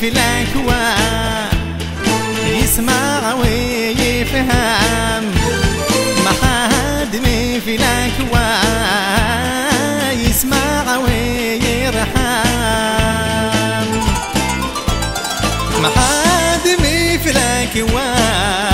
في الأكوان يسمع ويفهم ما حد في الأكوان يسمع ويرحم ما حد في الأكوان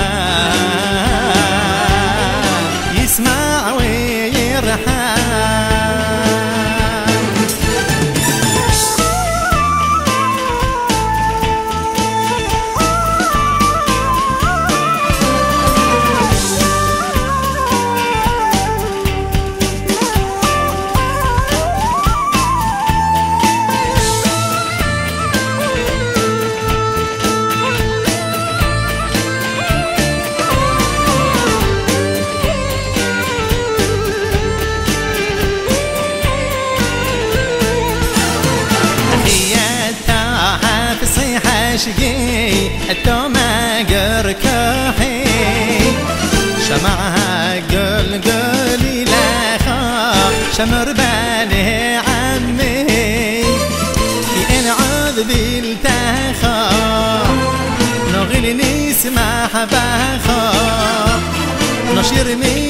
شمر بالي عمي. أنا عذبي التاخا نغلي نسمع بخا نشير مي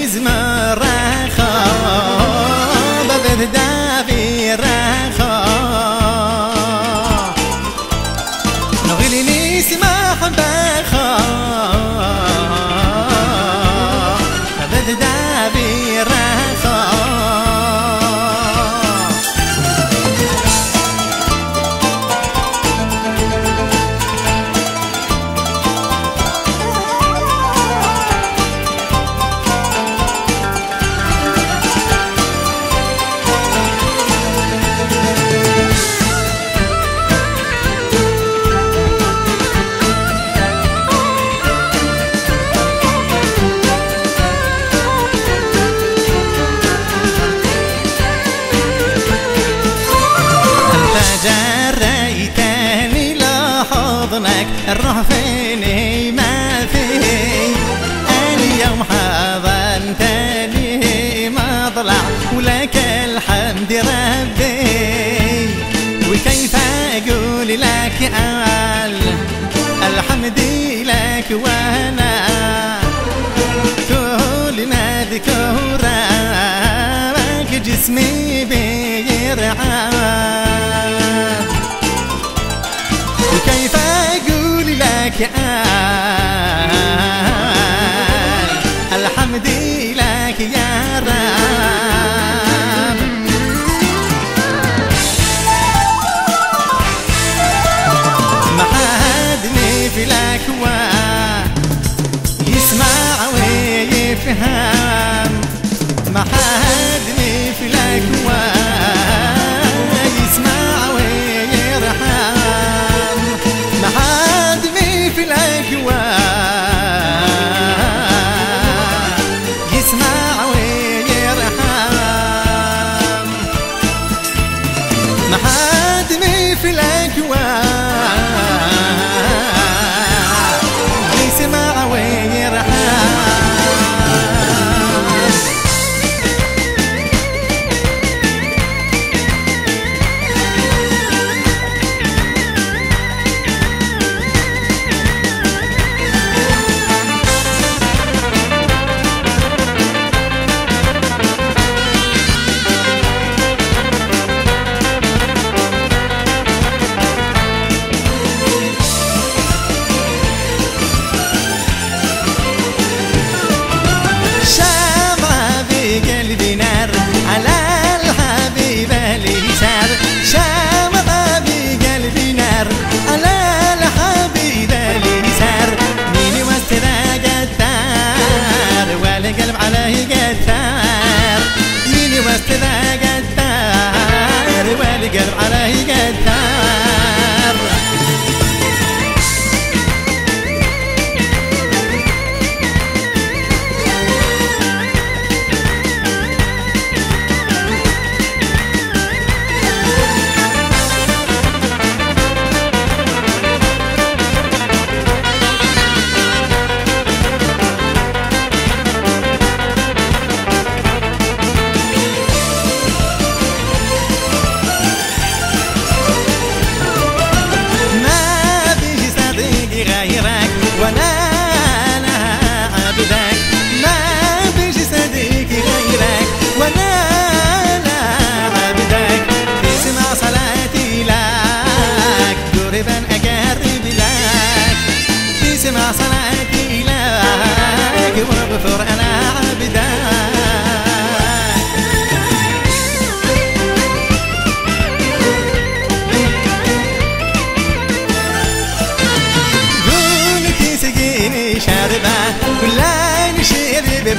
الكورة جسمي بيرعاك.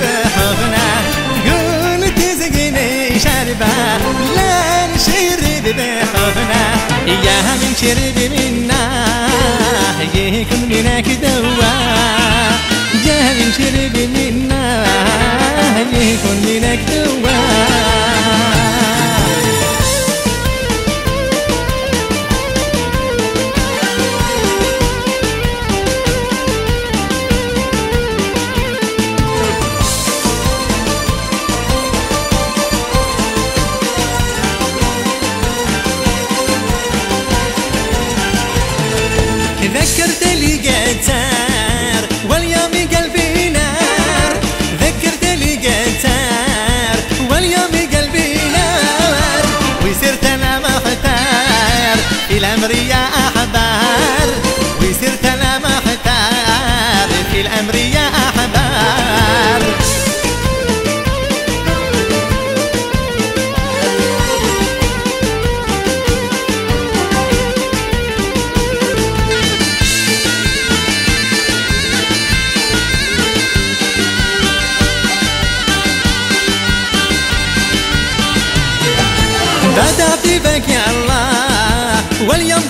بهونه گل تیزگی نیشد بلن شیری بهونه یه همین چیری ببینه. یه کن بینه که دوه. یه همین چیری ببینه. memory Alyan